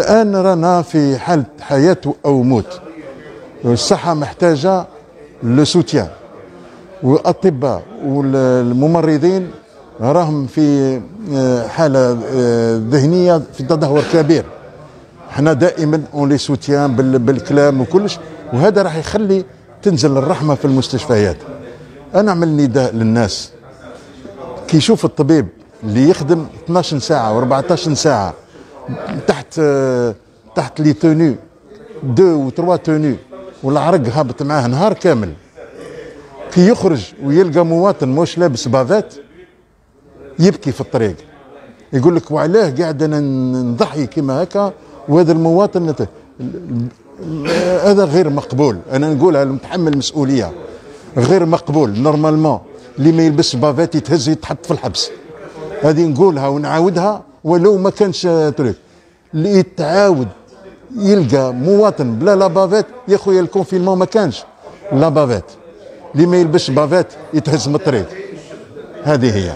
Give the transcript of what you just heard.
الآن رانا في حالة حياة أو موت. الصحة محتاجة le soutien والأطباء والممرضين راهم في آه، حالة آه، ذهنية في تدهور كبير. إحنا دائما on les soutient بالكلام وكلش. وهذا راح يخلي تنزل الرحمة في المستشفيات. أنا نعمل نداء للناس. كي يشوف الطبيب اللي يخدم 12 ساعة و14 ساعة تحت تحت les tenues deux ou trois tenues والعرق هابط معاه نهار كامل. كي يخرج ويلقى مواطن مش لابس bavette يبكي في الطريق. يقول لك وعلاه قاعد أنا نضحي كما هكا وهذا المواطن هذا غير مقبول. أنا نقولها المتحمل المسؤوليه غير مقبول normalement اللي ما يلبس bavette يتهز يتحط في الحبس. هذه نقولها ونعاودها ولو ما كانش تريك. اللي يتعاود يلقى مواطن بلا la bavette يا خويا ال confinement ما كانش la bavette اللي ما يلبسش bavette يتهز من الطريق. هذه هي.